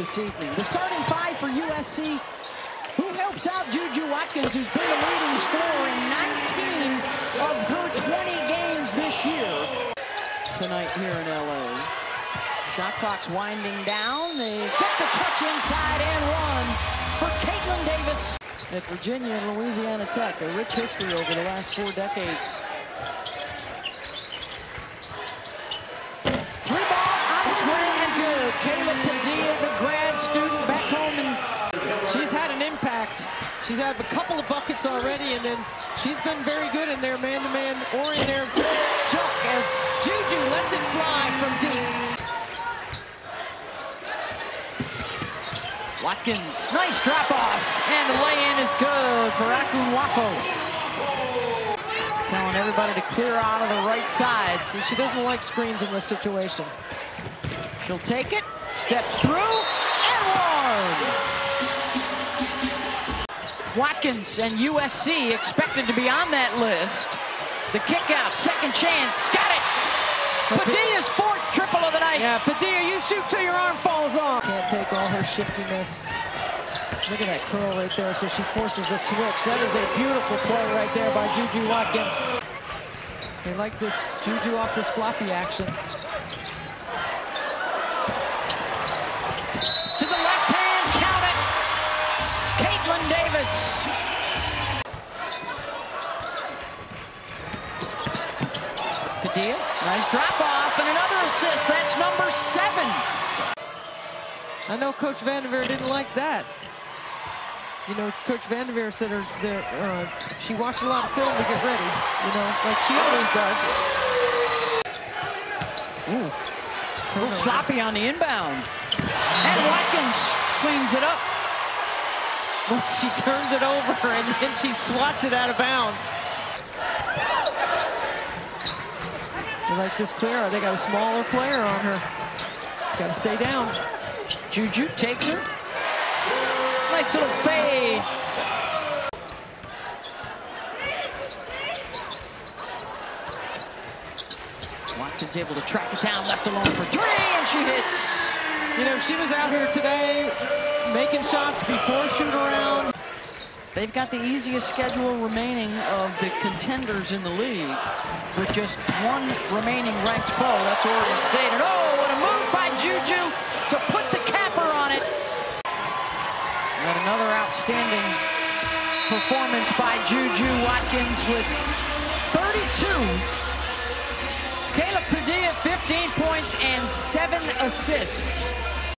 this evening. The starting five for USC. Who helps out Juju Watkins, who's been the leading scorer in 19 of her 20 games this year. Tonight here in LA. Shot clock's winding down. They get the touch inside and one for Kaitlyn Davis. At Virginia and Louisiana Tech, a rich history over the last four decades. Three ball on its way and good. Kayla Padilla, the grad student back home and She's had an impact. She's had a couple of buckets already, and then she's been very good in their man-to-man or in their chuck as Juju lets it fly from deep. Watkins, nice drop off, and the lay-in is good for Akunwafo. Telling everybody to clear out of the right side. See, she doesn't like screens in this situation. She'll take it, steps through, Watkins and USC expected to be on that list. The kick out, second chance, got it. Padilla's fourth triple of the night. Yeah, Padilla, you shoot till your arm falls off. Can't take all her shiftiness. Look at that curl right there. So she forces a switch. That is a beautiful play right there by Juju Watkins. They like this Juju off this floppy action. Nice drop off and another assist. That's number seven. I know Coach VanDerveer didn't like that. You know, Coach VanDerveer said her, their, uh, she watched a lot of film to get ready, you know, like she always does. Ooh. A little sloppy on the inbound. And Watkins cleans it up. She turns it over and then she swats it out of bounds. They like this clear. Oh, they got a smaller player on her. Got to stay down. Juju takes her. Nice little fade. Watkins able to track it down, left alone for three, and she hits. You know, she was out here today making shots before shoot around. They've got the easiest schedule remaining of the contenders in the league with just one remaining ranked foe. That's Oregon State. And oh, what a move by Juju to put the capper on it. And another outstanding performance by Juju Watkins with 32. Kayla Padilla, 15 points and seven assists.